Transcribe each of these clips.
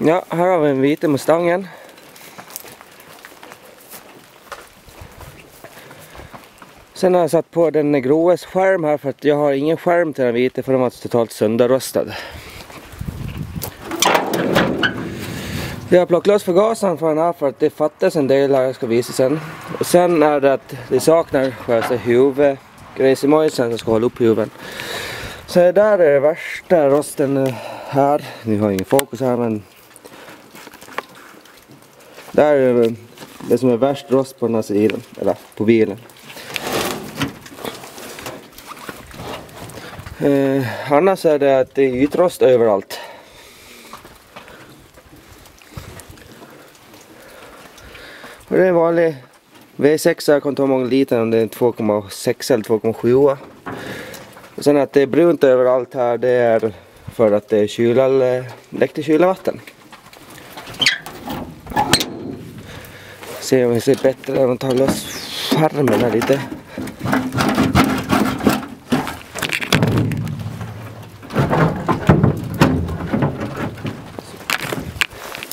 Ja, här har vi den vita Mustangen. Sen har jag satt på den gråes skärm här för att jag har ingen skärm till den vita för den var totalt sönderrostad. Jag har plockat loss förgasaren från den här för att det fattas en del här jag ska visa sen. Och sen är det att det saknar själva huvudgrejsimojsen som ska hålla upp huven. Så det där är det värsta rosten här. Nu har jag ingen fokus här men det här är det som är värst rost på den här sidan, eller på bilen. Eh, annars är det att det är ytrost överallt. Och det är en vanlig V6, jag kan ta hur många liter om det är 2,6 eller 2,7. Och sen att det är brunt överallt här det är för att det är kyla, läckte kylvatten. Se om vi ser bättre om vi tar loss skärmen här lite.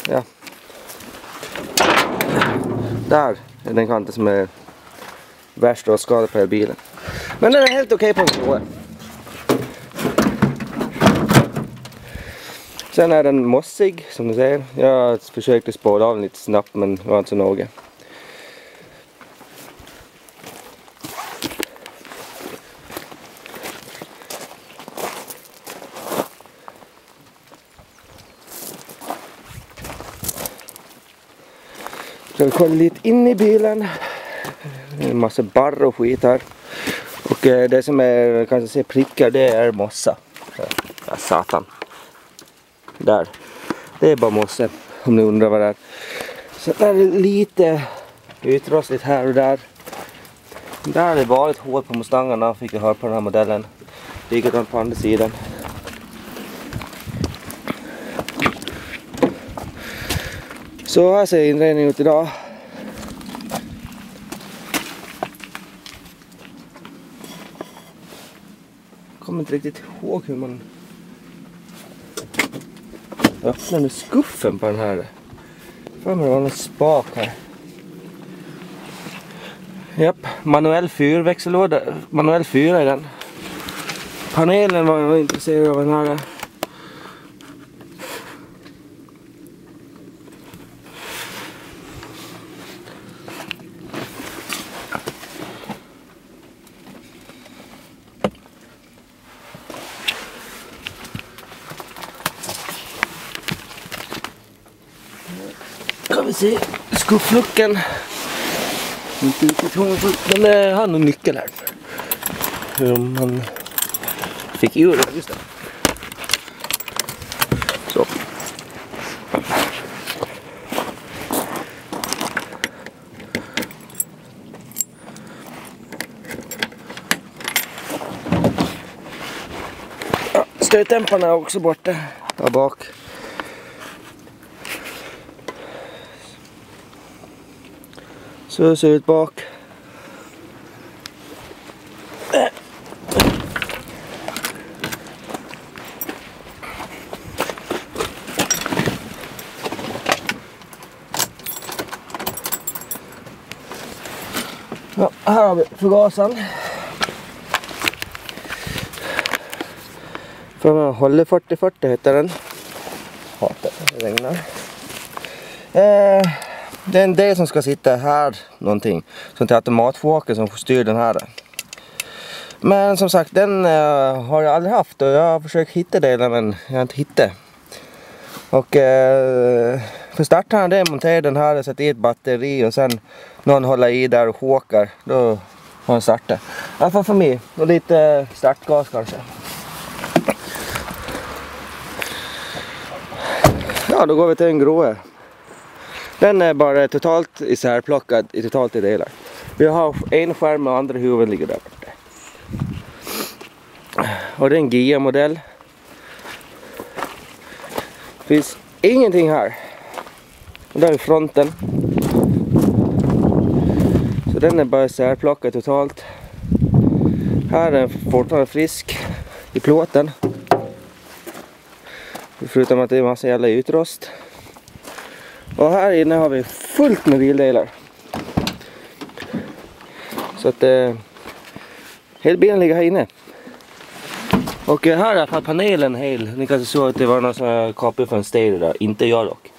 Ja. Där är den kanten som är värst att skada på hela bilen. Men den är helt okej okay på nivå. Sen är den mossig som ni ser. Jag försökte spåra av den lite snabbt men det var inte så noga. Ska vi kolla lite in i bilen. Det är en massa barr och skit här. Och eh, det som är, kanske ser prickar, det är mossa. Ja, satan. Där. Det är bara mosse om ni undrar vad det är. Sen är det lite utrostigt här och där. Där är det vanligt hål på Mustangarna fick jag höra på den här modellen. Likadant på andra sidan. Så här ser inredningen ut idag. Jag kommer inte riktigt ihåg hur man öppnar nu skuffen på den här. För mig det var någon spak här. Japp, manuell fyrväxellåda, manuell fyra i den. Panelen var jag intresserad av den här. Finns i skuffluckan. Inte riktigt hungerfullt, men han har nog nyckel här. Hur man fick ur det, just det. Så. Stötdämparna är också borta där bak. Så det ser ut bak. Ja, här har vi förgasaren. För man håller 40-40 heter den. Hatar det regnar. Eh, det är en del som ska sitta här någonting. Sånt här automatfåke som styr den här. Men som sagt den uh, har jag aldrig haft och jag har försökt hitta delen men jag har inte hittat. Och uh, för startaren det är montera den här och sätta i ett batteri och sen någon håller i där och håkar. Då har den startat. I alla fall för mig. Och lite startgas kanske. Ja då går vi till en grå. Den är bara totalt isärplockad i totalt i delar. Vi har en skärm och andra huven ligger där borta. Och det är en GIA-modell. Finns ingenting här. Och där är fronten. Så den är bara särplockad totalt. Här är den fortfarande frisk i plåten. Förutom att det är massa jävla utrost. Och här inne har vi fullt med bildelar. Så att eh, hela bilen ligger här inne. Och eh, här är i alla fall panelen hel. Ni kanske såg att det var någon sån här från stereo där. Inte jag dock.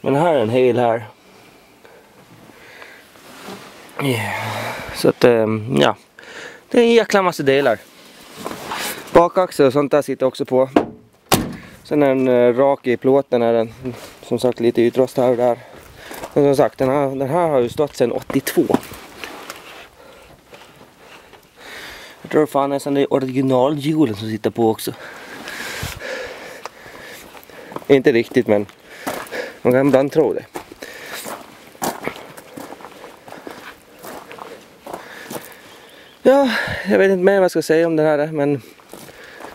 Men här är en hel här. Yeah. Så att um, ja. Det är en jäkla massa delar. Bakaxel och sånt där sitter också på. Sen är den uh, eh, rak i plåten är den som sagt lite ytrost här och där. Men som sagt den här, den här har ju stått sedan 82. Jag tror fan nästan det är originalhjulen som sitter på också. Inte riktigt men man kan ibland tro det. Ja, jag vet inte mer vad jag ska säga om den här men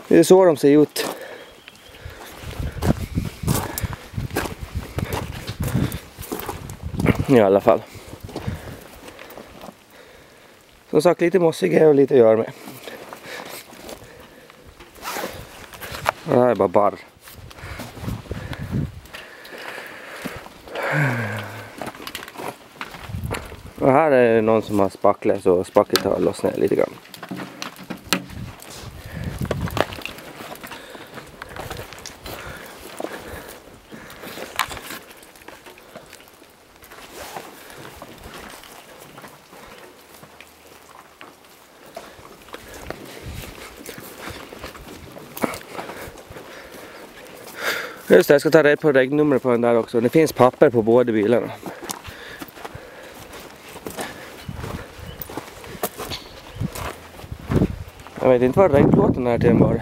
det är så de ser ut. I alla fall. Som sagt lite mossig är och lite att göra med. Det här är bara barr. Och här är det någon som har spacklat så spacklet har lossnat lite grann. Just det, jag ska ta reda på regnumret på den där också. Det finns papper på båda bilarna. Jag vet inte vad regnplåten är till en bara.